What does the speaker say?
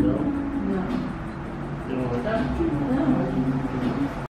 Yeah.